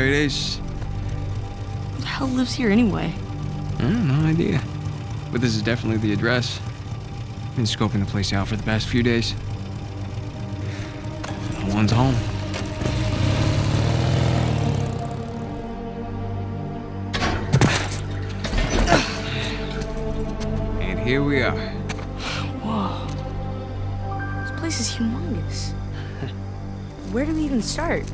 there it is. Who the hell lives here anyway? Hmm, no idea. But this is definitely the address. Been scoping the place out for the past few days. No one's home. And here we are. Whoa. This place is humongous. Where do we even start?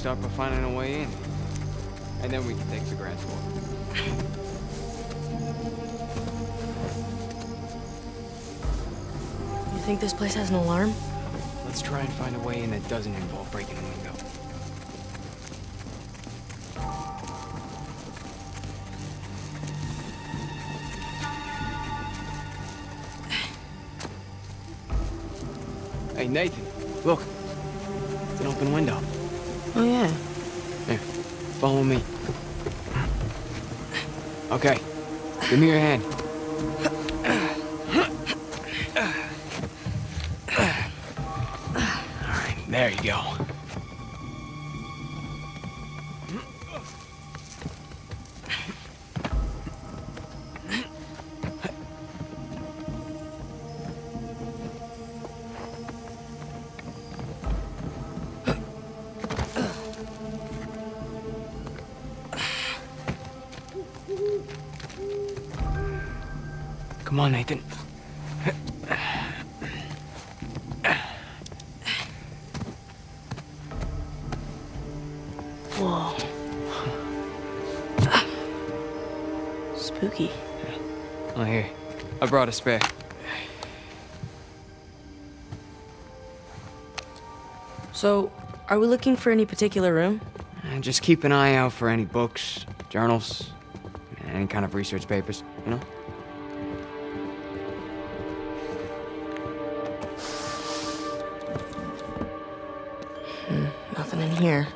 Start by finding a way in. And then we can take the grand tour. You think this place has an alarm? Let's try and find a way in that doesn't involve breaking a window. Hey, Nathan, look. Follow me. Okay, give me your hand. All right, there you go. Come on, Nathan. Whoa. Spooky. Oh, here. I brought a spare. So, are we looking for any particular room? And just keep an eye out for any books, journals, any kind of research papers, you know? Nothing in here.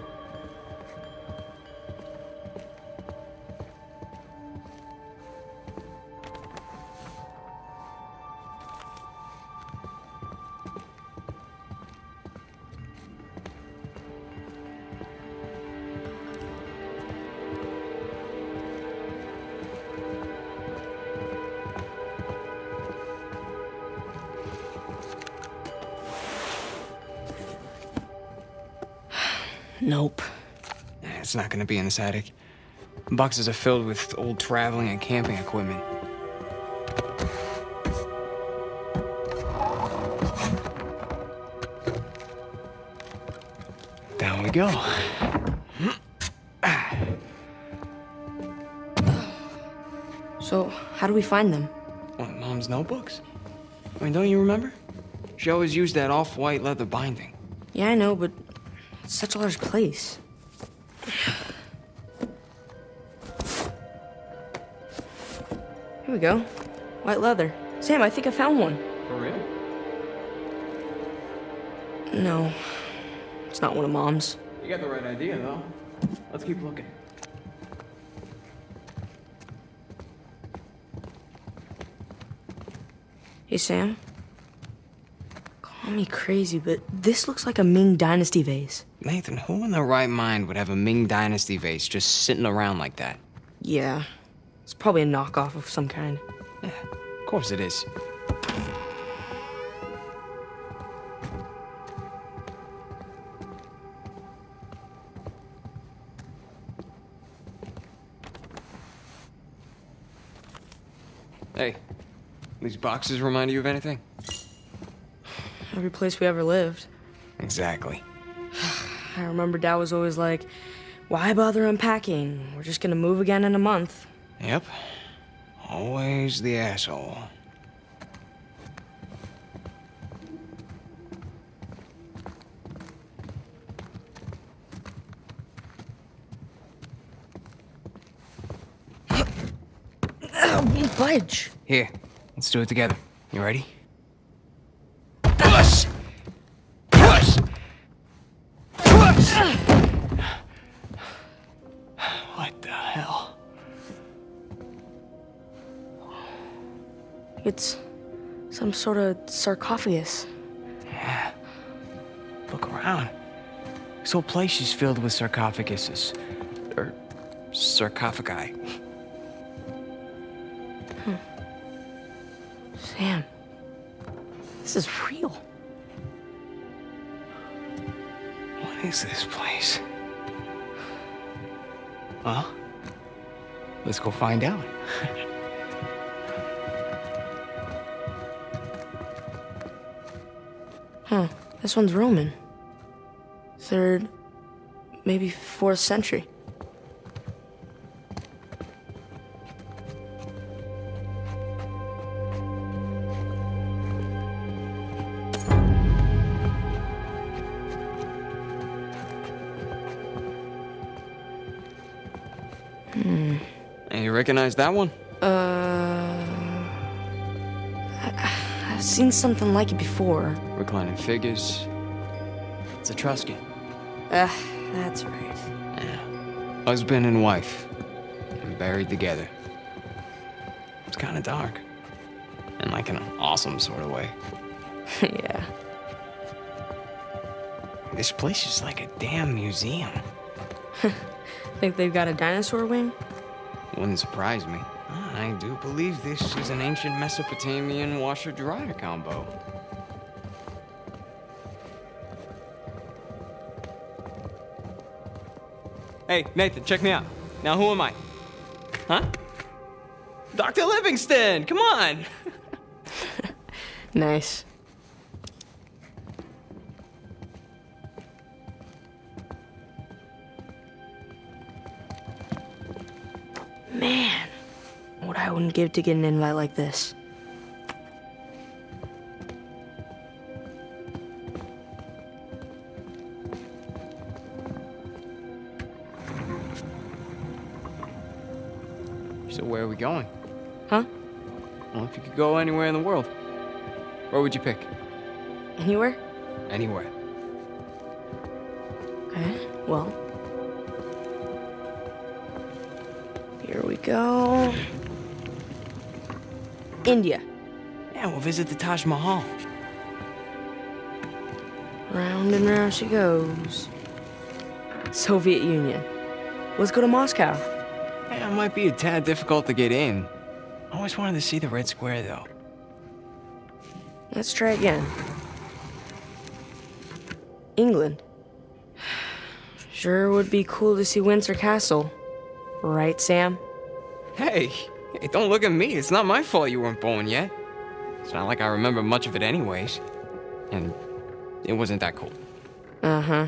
It's not gonna be in this attic. Boxes are filled with old traveling and camping equipment. Down we go. So, how do we find them? What, Mom's notebooks? I mean, don't you remember? She always used that off-white leather binding. Yeah, I know, but it's such a large place. We go. White leather. Sam, I think I found one. For real? No, it's not one of Mom's. You got the right idea, though. Let's keep looking. Hey, Sam. Call me crazy, but this looks like a Ming Dynasty vase. Nathan, who in their right mind would have a Ming Dynasty vase just sitting around like that? Yeah, it's probably a knockoff of some kind. Yeah, of course it is. Hey, these boxes remind you of anything? Every place we ever lived. Exactly. I remember Dad was always like, why bother unpacking? We're just gonna move again in a month. Yep. Always the asshole. budge. Here, let's do it together. You ready? It's some sort of sarcophagus. Yeah. Look around. This whole place is filled with sarcophaguses. Or sarcophagi. Hmm. Sam, this is real. What is this place? Well, let's go find out. Huh, this one's Roman. Third, maybe fourth century. Hey, you recognize that one? Uh. I've seen something like it before. Reclining figures. It's Etruscan. Ah, that's right. Yeah. Husband and wife. And buried together. It's kind of dark. In like an awesome sort of way. yeah. This place is like a damn museum. Think they've got a dinosaur wing? Wouldn't surprise me. I do believe this is an ancient Mesopotamian washer-dryer combo. Hey, Nathan, check me out. Now, who am I? Huh? Dr. Livingstone, come on! Nice. What I wouldn't give to get an invite like this. So where are we going? Huh? Well, if you could go anywhere in the world, where would you pick? Anywhere? Anywhere. Okay, well. Here we go. India. Yeah, we'll visit the Taj Mahal. Round and round she goes. Soviet Union. Let's go to Moscow. Yeah, it might be a tad difficult to get in. I always wanted to see the Red Square, though. Let's try again. England. Sure would be cool to see Windsor Castle. Right, Sam? Hey, hey, don't look at me. It's not my fault you weren't born yet. It's not like I remember much of it anyways. And it wasn't that cool. Uh huh.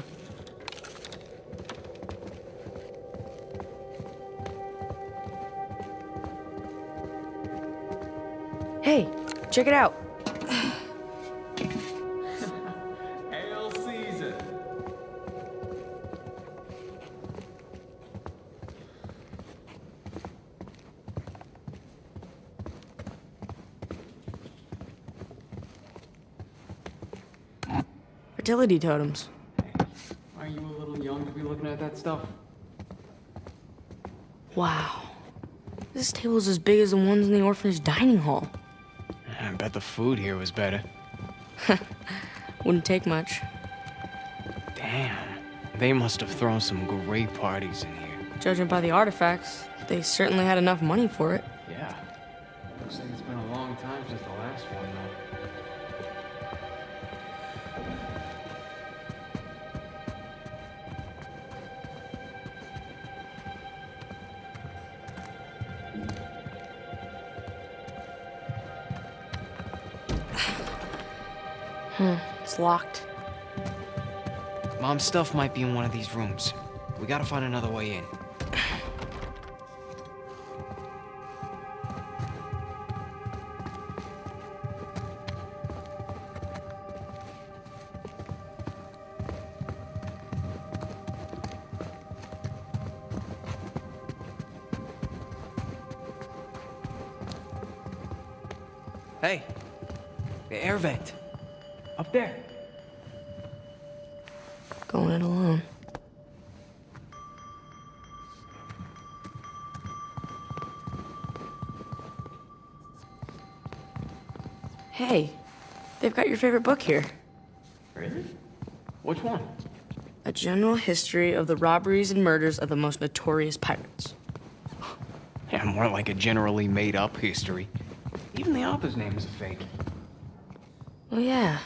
Hey, check it out. Fertility totems. Are you a little young to be looking at that stuff? Wow. This table's as big as the ones in the orphanage dining hall. I bet the food here was better. Wouldn't take much. Damn. They must have thrown some great parties in here. Judging by the artifacts, they certainly had enough money for it. Yeah. Looks like it's been a long time since the last one, though. It's locked. Mom's stuff might be in one of these rooms. We gotta find another way in. Hey, the air vent. Up there. They've got your favorite book here. Really? Which one? A general history of the robberies and murders of the most notorious pirates. Yeah, more like a generally made up history. Even the author's name is a fake. Oh, yeah.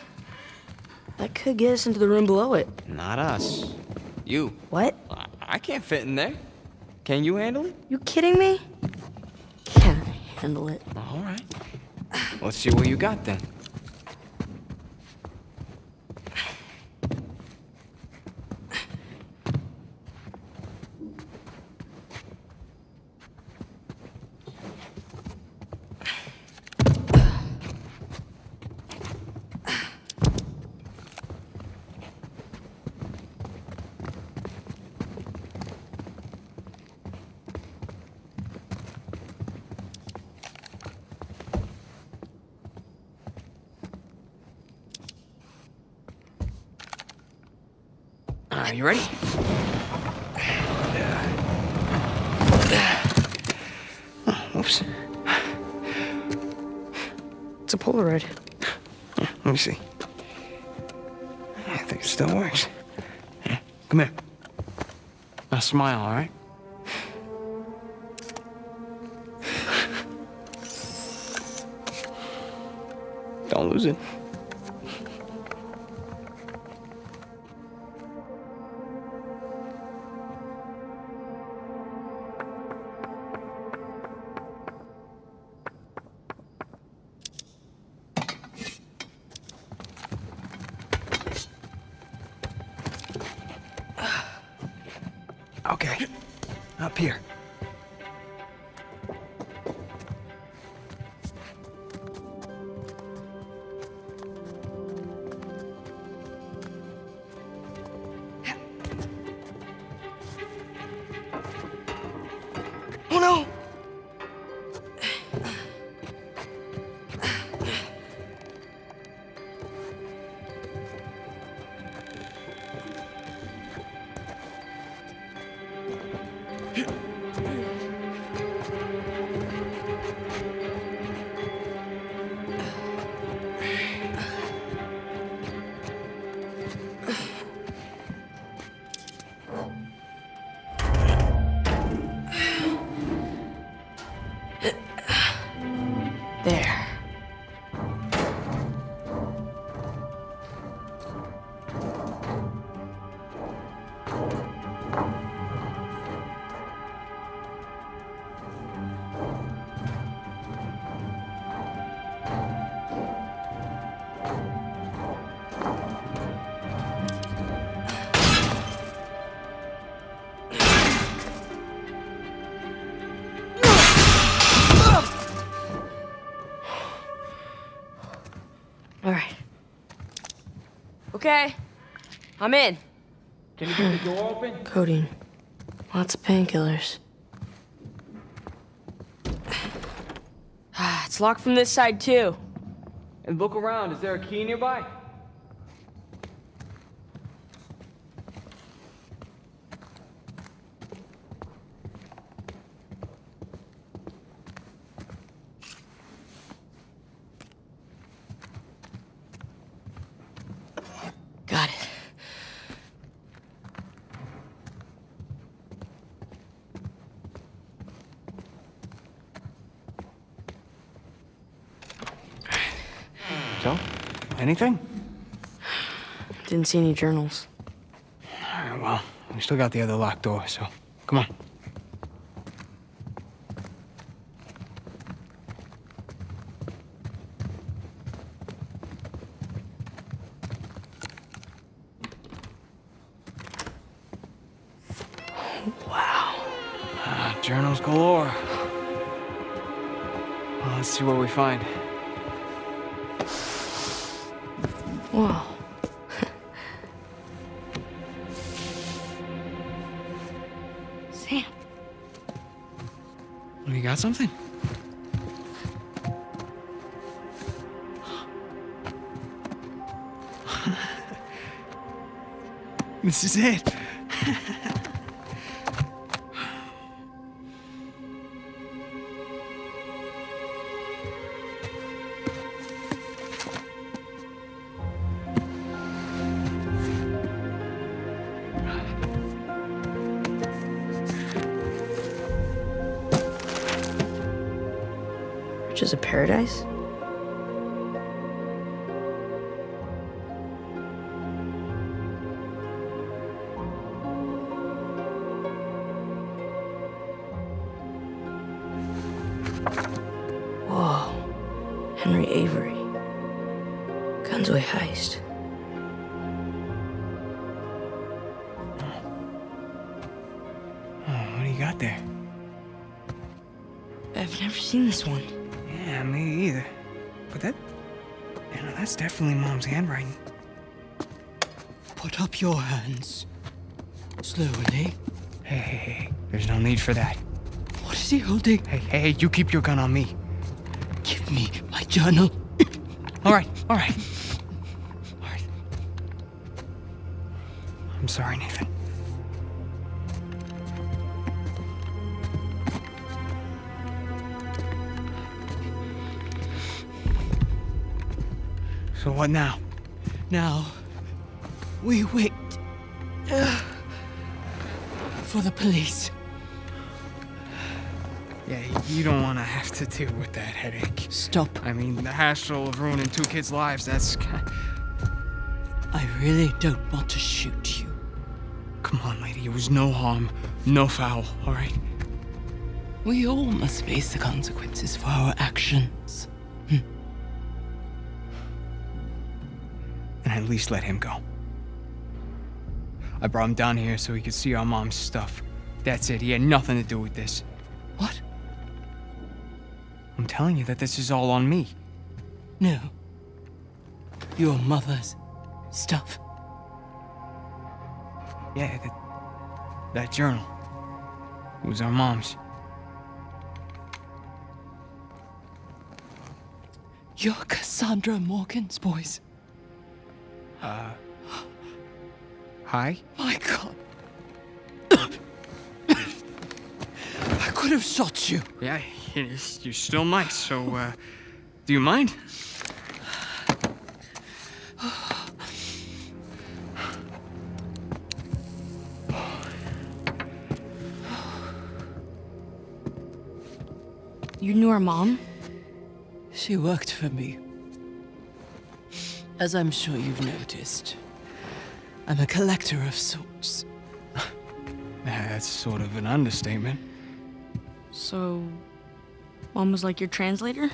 That could get us into the room below it. Not us. You. What? I, I can't fit in there. Can you handle it? You kidding me? Can't handle it. All right. Let's see what you got then. Are you ready? Oh, oops. It's a Polaroid. Let me see. I think it still works. Come here. Now smile, all right? Don't lose it. No! Okay. I'm in. Can you get the door open? Codeine. Lots of painkillers. Ah, it's locked from this side too. And look around. Is there a key nearby? Got it. So, anything? Didn't see any journals. All right, well, we still got the other locked door, so come on. Wow. Ah, journals galore. Well, let's see what we find. Whoa. Sam. Oh, you got something? this is it. Church as a paradise? Whoa. Henry Avery. Gunsway heist. Oh, what do you got there? I've never seen this one. Yeah, me either. But that. You know, that's definitely Mom's handwriting. Put up your hands. Slowly. Hey, hey, hey. There's no need for that. What is he holding? Hey, hey, hey, you keep your gun on me. Give me my journal. All right, all right. All right. I'm sorry, Nathan. So what now? Now, we wait uh, for the police. Yeah, you don't want to have to deal with that headache. Stop. I mean, the hassle of ruining two kids' lives, that's. I really don't want to shoot you. Come on, lady. It was no harm, no foul, all right? We all must face the consequences for our actions. At least let him go. I brought him down here so he could see our mom's stuff. That's it. He had nothing to do with this. What? I'm telling you that this is all on me. No. Your mother's stuff. Yeah, that, that journal. It was our mom's. You're Cassandra Morgan's boys. Hi? My God. I could have shot you. Yeah, you you still might, so, uh, do you mind? You knew her mom? She worked for me. As I'm sure you've noticed, I'm a collector of sorts. That's sort of an understatement. So, mom was like your translator?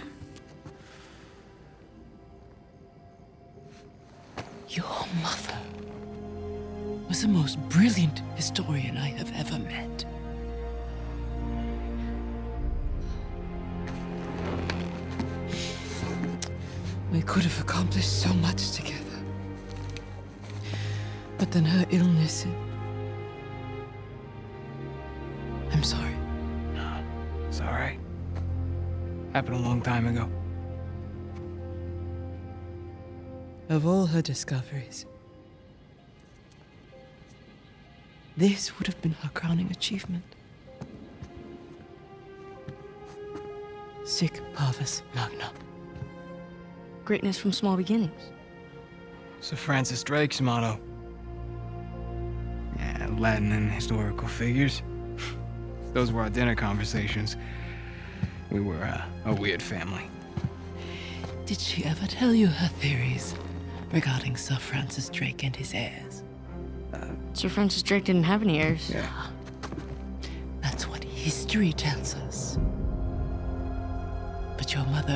Your mother was the most brilliant historian I have ever met. We could have accomplished so much together. But then her illness. I'm sorry. No, It's all right. Happened a long time ago. Of all her discoveries, this would have been her crowning achievement. Sic parvis magna. Greatness from small beginnings. Sir Francis Drake's motto. Yeah, Latin and historical figures. Those were our dinner conversations. We were uh, a weird family. Did she ever tell you her theories regarding Sir Francis Drake and his heirs? Sir Francis Drake didn't have any heirs. Yeah. That's what history tells us. But your mother